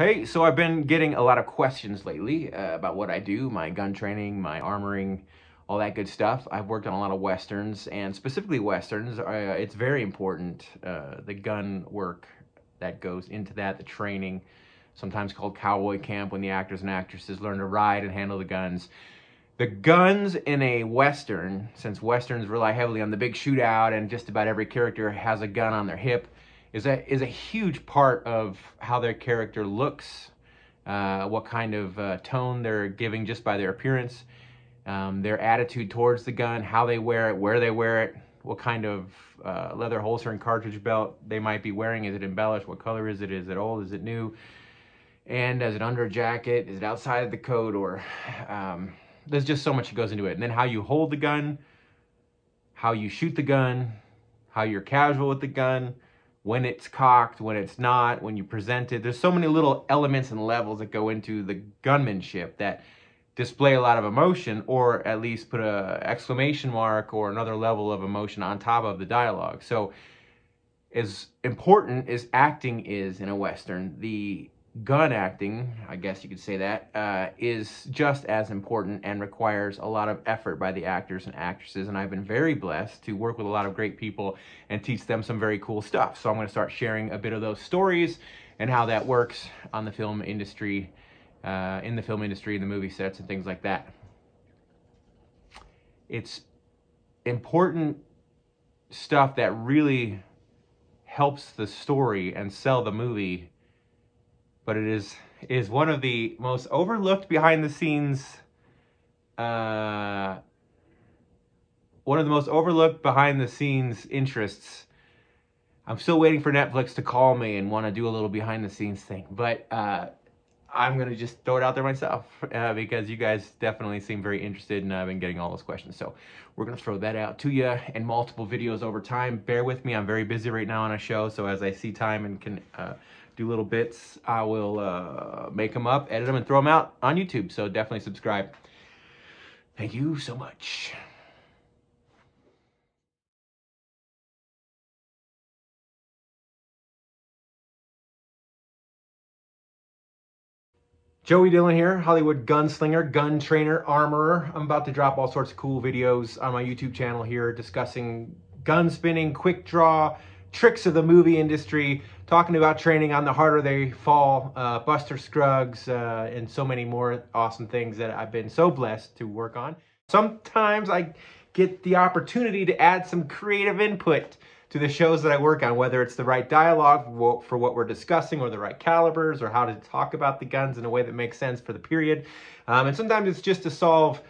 Hey, so I've been getting a lot of questions lately uh, about what I do, my gun training, my armoring, all that good stuff. I've worked on a lot of westerns, and specifically westerns, uh, it's very important, uh, the gun work that goes into that, the training, sometimes called cowboy camp, when the actors and actresses learn to ride and handle the guns. The guns in a western, since westerns rely heavily on the big shootout and just about every character has a gun on their hip, is a, is a huge part of how their character looks, uh, what kind of uh, tone they're giving just by their appearance, um, their attitude towards the gun, how they wear it, where they wear it, what kind of uh, leather holster and cartridge belt they might be wearing. Is it embellished? What color is it? Is it old? Is it new? And is it under a jacket? Is it outside of the coat? Or um, there's just so much that goes into it. And then how you hold the gun, how you shoot the gun, how you're casual with the gun, when it's cocked, when it's not, when you present it. There's so many little elements and levels that go into the gunmanship that display a lot of emotion or at least put a exclamation mark or another level of emotion on top of the dialogue. So as important as acting is in a Western, the gun acting, I guess you could say that, uh, is just as important and requires a lot of effort by the actors and actresses. And I've been very blessed to work with a lot of great people and teach them some very cool stuff. So I'm going to start sharing a bit of those stories and how that works on the film industry, uh, in the film industry, in the movie sets and things like that. It's important stuff that really helps the story and sell the movie but it is is one of the most overlooked behind the scenes uh, one of the most overlooked behind the scenes interests. I'm still waiting for Netflix to call me and want to do a little behind the scenes thing, but uh, I'm going to just throw it out there myself uh, because you guys definitely seem very interested and I've been getting all those questions. So we're going to throw that out to you in multiple videos over time. Bear with me. I'm very busy right now on a show. So as I see time and can uh, do little bits. I will uh, make them up, edit them, and throw them out on YouTube. So definitely subscribe. Thank you so much. Joey Dillon here, Hollywood gunslinger, gun trainer, armorer. I'm about to drop all sorts of cool videos on my YouTube channel here discussing gun spinning, quick draw, tricks of the movie industry, talking about training on the harder they fall, uh, Buster Scruggs, uh, and so many more awesome things that I've been so blessed to work on. Sometimes I get the opportunity to add some creative input to the shows that I work on, whether it's the right dialogue for what we're discussing or the right calibers or how to talk about the guns in a way that makes sense for the period. Um, and sometimes it's just to solve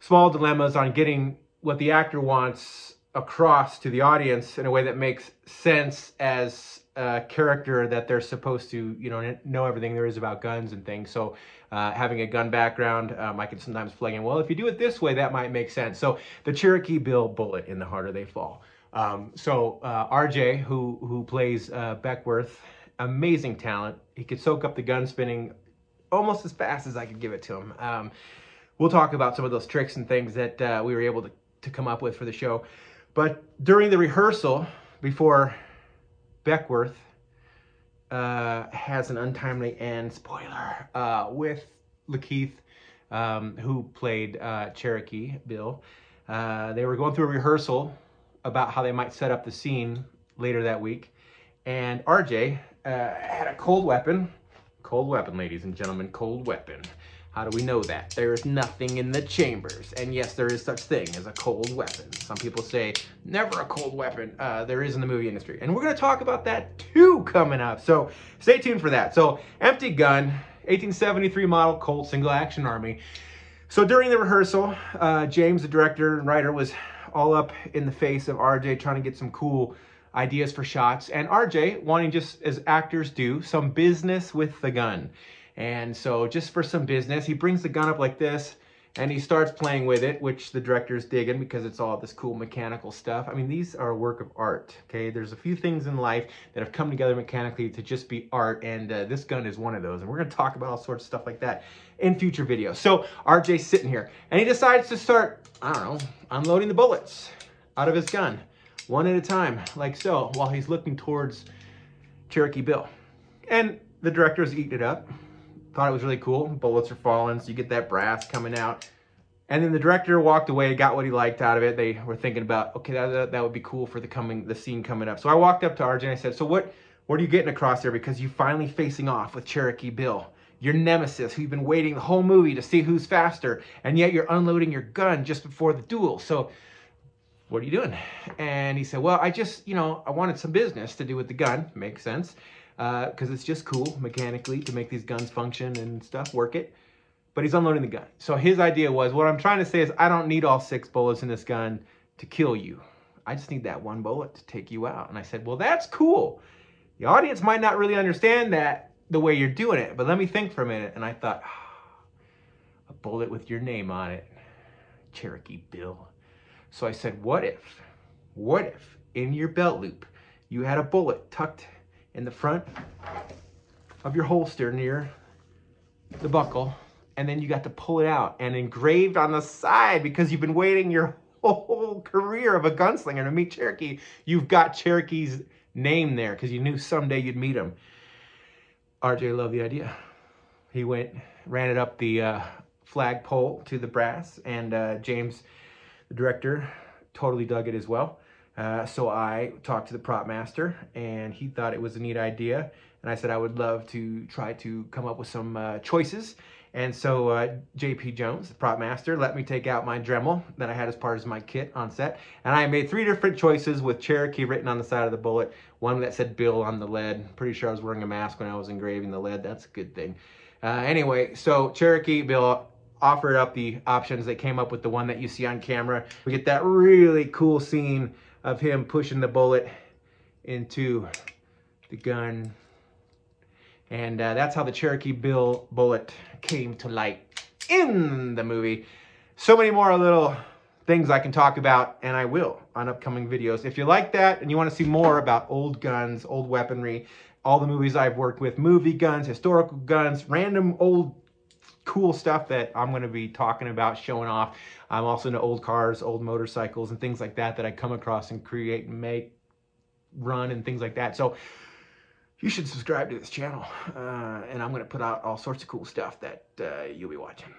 small dilemmas on getting what the actor wants across to the audience in a way that makes sense as a character that they're supposed to, you know, know everything there is about guns and things. So uh, having a gun background, um, I can sometimes plug in, well, if you do it this way, that might make sense. So the Cherokee Bill bullet in The Harder They Fall. Um, so uh, RJ, who, who plays uh, Beckwourth, amazing talent. He could soak up the gun spinning almost as fast as I could give it to him. Um, we'll talk about some of those tricks and things that uh, we were able to, to come up with for the show. But during the rehearsal, before Beckwourth uh, has an untimely end, spoiler, uh, with Lakeith, um, who played uh, Cherokee Bill, uh, they were going through a rehearsal about how they might set up the scene later that week. And RJ uh, had a cold weapon, cold weapon, ladies and gentlemen, cold weapon. How do we know that? There is nothing in the chambers. And yes, there is such thing as a cold weapon. Some people say, never a cold weapon. Uh, there is in the movie industry. And we're going to talk about that too coming up. So stay tuned for that. So empty gun, 1873 model Colt single action army. So during the rehearsal, uh, Jeymes, the director and writer, was all up in the face of RJ trying to get some cool ideas for shots. And RJ wanting just, as actors do, some business with the gun. And so just for some business, he brings the gun up like this and he starts playing with it, which the director's digging because it's all this cool mechanical stuff. I mean, these are a work of art, okay? There's a few things in life that have come together mechanically to just be art, and uh, this gun is one of those. And we're gonna talk about all sorts of stuff like that in future videos. So RJ's sitting here, and he decides to start, I don't know, unloading the bullets out of his gun, one at a time, like so, while he's looking towards Cherokee Bill. And the director was eating it up. Thought it was really cool. Bullets are falling, so you get that brass coming out. And then the director walked away, got what he liked out of it. They were thinking about, okay, that, that would be cool for the coming the scene coming up. So I walked up to RJ and I said, so what what are you getting across there? Because you're finally facing off with Cherokee Bill, your nemesis, who you've been waiting the whole movie to see who's faster, and yet you're unloading your gun just before the duel. So what are you doing? And he said, well, I just, you know, I wanted some business to do with the gun. Makes sense. Because uh, it's just cool mechanically to make these guns function and stuff, work it. But he's unloading the gun. So his idea was, what I'm trying to say is I don't need all six bullets in this gun to kill you. I just need that one bullet to take you out. And I said, well, that's cool. The audience might not really understand that the way you're doing it, but let me think for a minute. And I thought, oh, a bullet with your name on it, Cherokee Bill. So I said, what if, what if in your belt loop you had a bullet tucked in the front of your holster near the buckle, and then you got to pull it out and engraved on the side because you've been waiting your whole career of a gunslinger to meet Cherokee. You've got Cherokee's name there because you knew someday you'd meet him. RJ loved the idea. He went, ran it up the uh, flagpole to the brass, and uh, Jeymes, the director, totally dug it as well. Uh, so I talked to the prop master, and he thought it was a neat idea. And I said I would love to try to come up with some uh, choices and so uh, JP Jones, the prop master, let me take out my Dremel that I had as part of my kit on set. And I made three different choices with Cherokee written on the side of the bullet. One that said Bill on the lead. Pretty sure I was wearing a mask when I was engraving the lead. That's a good thing. Uh, anyway, so Cherokee, Bill offered up the options. They came up with the one that you see on camera. We get that really cool scene of him pushing the bullet into the gun and uh, that's how the Cherokee Bill bullet came to light in the movie. So many more little things I can talk about, and I will on upcoming videos. If you like that and you want to see more about old guns, old weaponry, all the movies I've worked with, movie guns, historical guns, random old cool stuff that I'm going to be talking about, showing off. I'm also into old cars, old motorcycles, and things like that that I come across and create and make, run, and things like that. So you should subscribe to this channel. Uh, and I'm going to put out all sorts of cool stuff that uh, you'll be watching.